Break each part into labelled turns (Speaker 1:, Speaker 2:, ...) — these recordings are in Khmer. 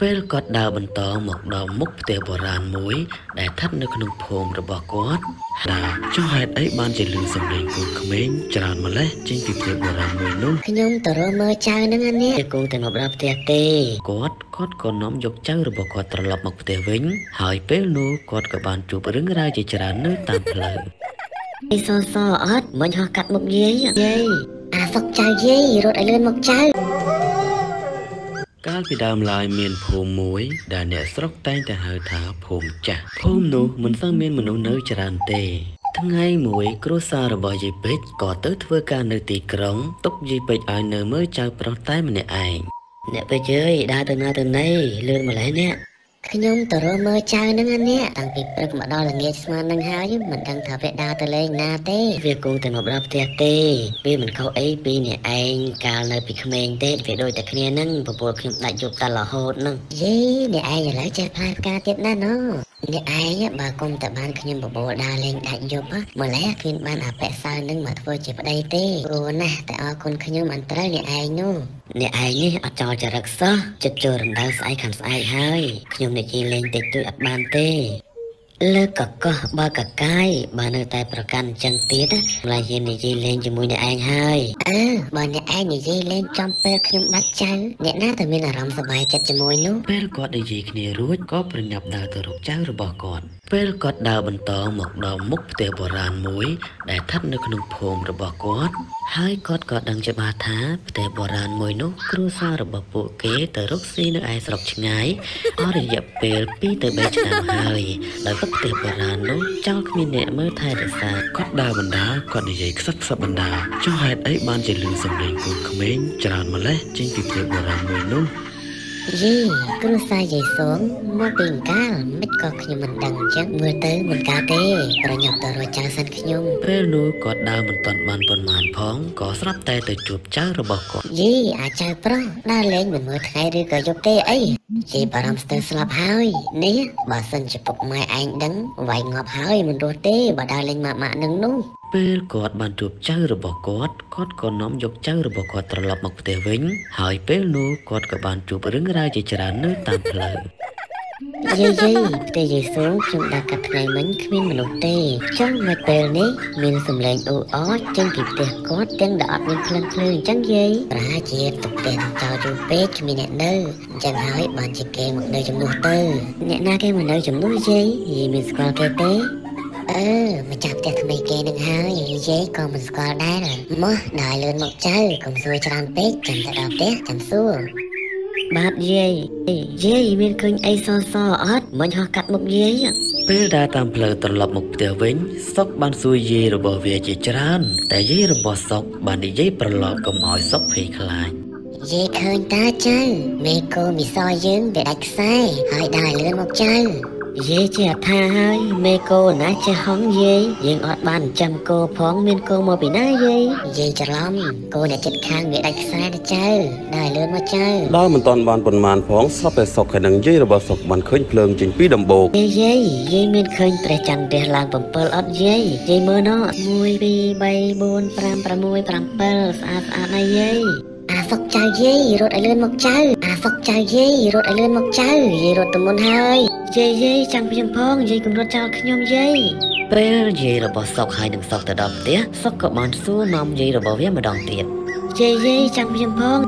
Speaker 1: ពេលគាត់ដើរបន្តមកដល់មុខផ្ទះបុរាណមួយ ដែលស្ថិតនៅក្នុងភូមិរបស់គាត់ហើយចុះហេតុអីបានជាលឺសំឡេងកូនក្មេងច្រើនម្ល៉េះចេញពីផ្ទះបុរាណមួយនោះ
Speaker 2: ខ្ញុំទៅរកមើលចៅហ្នឹងអានេះគង់តែមកដល់ផ្ទះទេ
Speaker 1: គាត់គាត់ក៏នាំយកចៅរបស់គាត់ត្រឡប់មកផ្ទះវិញ ហើយពេលនោះគាត់ក៏បានជួបរឿងរ៉ាវជាច្រើននៅតាមផ្លូវ
Speaker 2: អីសសអត់មិញហោះកាត់មុខយាយយាយអាសុកចៅយាយរត់ឲ្យលឿនមកចៅ
Speaker 1: កាលពីដើមឡើយមានភូមិមួយ ដែលអ្នកស្រុកតែងតែហៅថាភូមិចាស់ភូមិនោះមិនសូវមានមនុស្សនៅច្រើនទេថ្ងៃមួយគ្រួសាររបស់យាយពេជ្រក៏ទៅធ្វើការនៅទីក្រុងទុកយាយពេជ្រឲ្យនៅមើលចៅប្រុសតែម្នាក់ឯង
Speaker 2: អ្នកពេជ្រអើយដើរទៅណាទៅណីលឿនម្ល៉េះអ្នក ខ្ញុំទៅរកមើលចៅហ្នឹងអានេះតាំងពីព្រឹកមកដល់ល្ងាចស្មាននឹងហើយមិនដឹងថាវាដើរទៅលេងណាទេវាគង់តែមកដល់ផ្ទះទេវាមិនខុសអីពីអ្នកឯងកាលនៅពីក្មេងទេវាដូចតែគ្នាហ្នឹងពពលខ្ញុំដាច់យប់តែរហូតហ្នឹងយេអ្នកឯងឥឡូវចេះផ្លែផ្កាទៀតណាស់ណូអ្នកឯងបើគុំតែបានខ្ញុំបបោដើរលេងដាច់យប់ម្ល៉េះគ្មានបានអាប៉ែសៅនឹងមកធ្វើជាប្តីទេព្រោះណាស់តែអរគុណខ្ញុំអត់ត្រូវអ្នកឯងនោះអ្នកឯងនេះអត់ចោលចរិតសោះចិត្តចូលរំដៅស្អែកខាងស្អែកហើយខ្ញុំនិយាយលេងតិចតួចអត់បានទេ លើកកកោះបើកកាយបើនៅតែប្រកាន់អញ្ចឹងទៀតណាម្ល៉េះយាយនិយាយលេងជាមួយអ្នកឯងហើយអើបើអ្នកឯងនិយាយលេងចំពេលខ្ញុំបាត់ចៅអ្នកណាទៅមានអារម្មណ៍សប្បាយចិត្តជាមួយនោះ
Speaker 1: ពេលគាត់និយាយគ្នារួចក៏ប្រញាប់ដើរទៅរកចៅរបស់គាត់ពេលគាត់ដើរបន្តមកដល់មុខផ្ទះបុរាណមួយ ដែលស្ថិតនៅក្នុងភូមិរបស់គាត់ ហើយគាត់ក៏ដឹងច្បាស់ថាផ្ទះបុរាណមួយនោះគ្រួសាររបស់ពួកគេទៅរកស៊ីនៅឯស្រុកឆ្ងាយអស់រយៈពេល2ទៅ3ឆ្នាំហើយដោយផ្ទះបុរាណនោះចោលគ្មានអ្នកមើលថែរក្សាគាត់ដើរបណ្ដាគាត់និយាយខ្សឹបខ្សឹបបណ្ដាចុះហេតុអីបានជាលឺសំឡេងកូនក្មេងច្រើនម្ល៉េះចេញពីផ្ទះបុរាណមួយនោះ
Speaker 2: យីគ្រួសារយាយសួងមកពីអង្កាលមិនក៏ខ្ញុំមិនដឹងអញ្ចឹងមើលទៅមិនកាទេប្រញាប់ទៅរកចៅសិនខ្ញុំ
Speaker 1: ពេលនោះគាត់ដើរមិនទាន់បានប៉ុន្មានផងក៏ស្រាប់តែទៅជួបចៅរបស់គាត់
Speaker 2: យីអាចៅប្រុសដើរលេងមិនមើលថ្ងៃឬក៏យប់ទេអីជិះបារម្ភស្ទើរស្លាប់ហើយនេះបើសិនជាពុកម៉ែឯងដឹងវាយងាប់ហើយមិនរស់ទេបើដើរលេងម៉ាក់ម៉ាក់នឹងនោះ
Speaker 1: ពេលគាត់បានជួបចៅរបស់គាត់គាត់ក៏នាំយកចៅរបស់គាត់ត្រឡប់មកផ្ទះវិញ ហើយពេលនោះគាត់ក៏បានជួបរឿងរ៉ាវជាច្រើននៅតាមផ្លូវ
Speaker 2: យីយីផ្ទះយាយសួងខ្ញុំដើរកាត់ថ្ងៃមិញគ្មានមនុស្សទេចុះមកពេលនេះមានសំឡេងអ៊ូអរចេញពីផ្ទះគាត់ទាំងដែលអត់មានភ្លើងភ្លើងអញ្ចឹងយាយប្រហែលជាទឹកផ្ទះចោលយូរពេកគ្មានអ្នកនៅអញ្ចឹងហើយបានជាគេមកនៅជំនួសទៅអ្នកណាគេមកនៅជំនួសយាយយាយមានស្គាល់គេទេ អឺមកចាប់ផ្ទះថ្មីគេនឹងហើយយាយក៏មិនស្គាល់ដែរមកដល់លឿនមកចៅកុំសួរច្រើនពេកចាំទៅដល់ផ្ទះចាំសួរបាទយាយយាយមានឃើញអីសសអត់មិញហោះកាត់មុខយាយ
Speaker 1: ពេលដើរតាមផ្លូវត្រឡប់មកផ្ទះវិញសុកបានសួរយាយរបស់វាជាច្រើនតែយាយរបស់សុកបាននិយាយប្រឡប់កុំឲ្យសុកភ័យខ្លាច
Speaker 2: យាយឃើញតាចៅមេកូមីសយើងវាដាច់ខ្សែហើយដើរលឿនមកចៅ យាយជាថាហើយមេកូណាចេះហងយាយយើងអត់បានចាំគោផងមានគោមកពីណាយាយយាយច្រឡំគោអ្នកចិត្តខាងវាដាច់ខ្សែណាចៅដើរលឿនមកចៅ
Speaker 3: ដើរមិនតាន់បានប៉ុន្មានផងស្រាប់តែសុកហើយនឹងយាយរបស់សុកបានឃើញភ្លើងចេញពីដំបូក
Speaker 2: យាយយាយយាយមានឃើញព្រះច័ន្ទរះឡើង7អត់យាយយាយមើលណោះ1 2 3 4 5 6 7ស្អាតស្អាតណាស់យាយ អាសុកចៅយាយរត់ឲ្យលឿនមកចៅអាសុកចៅយាយរត់ឲ្យលឿនមកចៅយាយរត់ទៅមុនហើយយាយយាយចាំខ្ញុំផងយាយគំរត់ចោលខ្ញុំយាយ
Speaker 1: ពេលយាយរបស់សុកហើយនឹងសុកទៅដល់ផ្ទះសុកក៏បានសួរនាំយាយរបស់វាម្ដងទៀត
Speaker 2: យាយយាយចាំខ្ញុំផង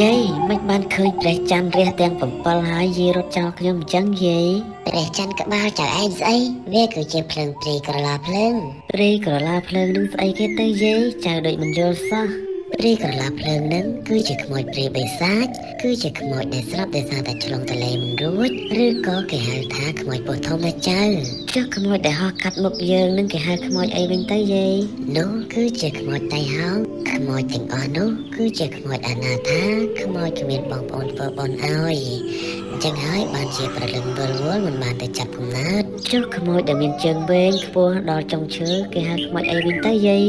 Speaker 2: យាយមិនបានឃើញព្រះច័ន្ទរះទាំង7ហើយយាយរត់ចោលខ្ញុំអញ្ចឹងយាយព្រះច័ន្ទក្បាលចៅឯងស្អីវាគឺជាភ្លើងព្រីក្រឡាភ្លើងព្រីក្រឡាភ្លើងនឹងស្អីគេទៅយាយចៅដូចមិនយល់សោះ ព្រីក្រឡាភ្លើងនឹងគឺជាខ្មោចព្រីបិសាចគឺជាខ្មោចដែលស្លាប់ដោយសារតែឆ្លងទន្លេមិនរួចឬក៏គេហៅថាខ្មោចពោះធំណាចៅ ចុះខ្មោចដែលហោះកាត់មុខយើងនឹងគេហៅខ្មោចអីវិញទៅយាយនោះគឺជាខ្មោចតៃហោងខ្មោចទាំងអស់នោះគឺជាខ្មោចអនាថាខ្មោចគ្មានបងប្អូនធ្វើបន់ឲ្យអញ្ចឹងហើយបានជាប្រលឹងវល់វល់មិនបានទៅចាប់កំណើតចុះខ្មោចដែលមានជើងវែងខ្ពស់ដល់ចុងឈើគេហៅខ្មោចអីវិញទៅយាយ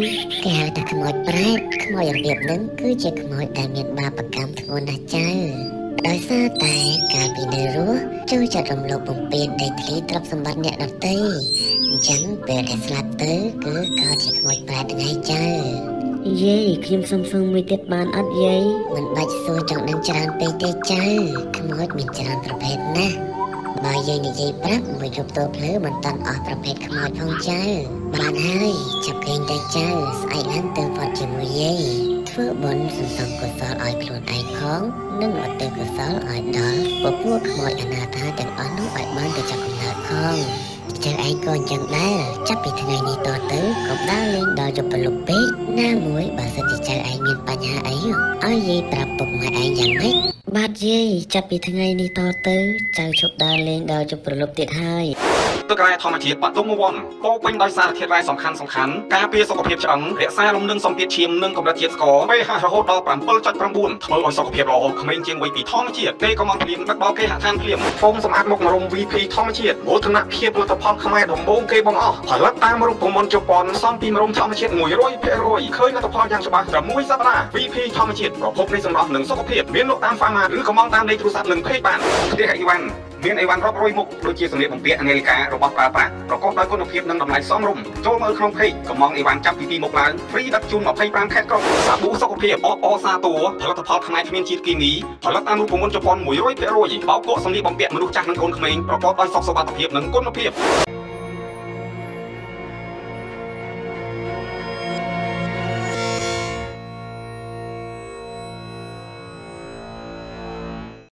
Speaker 2: គេហៅថាខ្មោចប្រែតខ្មោចរបៀបហ្នឹងគឺជាខ្មោចដែលមានបាបកម្មធ្ងន់ណាស់ចៅ ដោយសារតែកាលពីនៅរស់ចូលចិត្តរំលោភបំពានដីធ្លីទ្រព្យសម្បត្តិអ្នកដទៃអញ្ចឹងពេលដែលស្លាប់ទៅគឺក៏ជាខ្មោចប្រែតថ្ងៃចៅយាយខ្ញុំសុំសួរមួយទៀតបានអត់យាយមិនបាច់សួរចង់ដឹងច្រើនពេកទេចៅខ្មោចមានច្រើនប្រភេទណាស់បើយាយនិយាយប្រាប់មួយយប់តើភ្លឺមិនតាន់អស់ប្រភេទខ្មោចផងចៅបានហើយចាប់គេងតែចៅស្អែកឡើងទៅវត្តជាមួយយាយ ធ្វើបុណ្យសន្សំកុសលឲ្យខ្លួនឯងផងនិងឧទ្ទិសកុសលឲ្យដល់ពពួកខ្មោចអនាថាទាំងអស់នោះឲ្យបានទៅចាប់កំណើតផងចៅឯងក៏អញ្ចឹងដែរចាប់ពីថ្ងៃនេះតទៅកុំដើរលេងដល់យប់ព្រលប់ពេកណាមួយបើសិនជាចៅឯងមានបញ្ហាអីឲ្យយាយប្រាប់ពុកម៉ែឯងយ៉ាងម៉េច បាទយាយចាប់ពីថ្ងៃនេះតទៅចៅឈប់ដើរលេងដល់យប់ព្រលប់ទៀតហើយ
Speaker 4: ទឹករ៉ែធម្មជាតិបាត់ទុំវ័នពោពេញដោយសារធាតុរ៉ែសំខាន់សំខាន់ការពារសុខភាពឆ្អឹងរក្សាលំនឹងសម្ពាធឈាមនិងកម្រិតជាតិស្ករ pH រហូតដល់7.9ធ្វើឲ្យសុខភាពល្អក្មេងជាងវ័យពីធម្មជាតិពេលក៏មកព្រៀងដឹកដល់គេហដ្ឋានព្រៀងហ្វូមសម្អាតមុខមរុំ VP ធម្មជាតិមោទនភាពផលិតផលខ្មែរដំបូងគេបង្អស់ផលិតតាមរូបមន្តជប៉ុនសំពីមរុំធម្មជាតិ100%ឃើញលទ្ធផលយ៉ាងច្បាស់ត្រឹមមួយសប្តាហ៍ VP ធម្មជាតិប្រភពនៃសម្រស់និងសុខភាពមានលក់តាម Pharma ឬក៏មកតាមលេខទូរស័ព្ទនិង Page បានផ្ទះអីវ៉ាន់មានអីវ៉ាន់រាប់រយមុខដូចជាសម្លៀកបំពាក់នាឡិការបស់ប្រើប្រាស់ប្រកបដោយគុណភាពនិងតម្លៃសមរម្យចូលមើលក្នុង Page កំងអីវ៉ាន់ចាប់ពី2មុខឡើងហ្វ្រីដឹកជូន25ខែក្រុងសាប៊ូសុខភាពអបអសាតួផលិតផលផ្នែកគ្មានជាតិគីមីផលិតតាមរូបមន្តជប៉ុន100%បោកគក់សម្លៀកបំពាក់មនុស្សចាស់និងកូនក្មេងប្រកបដោយសុខសុវត្ថិភាពនិងគុណភាព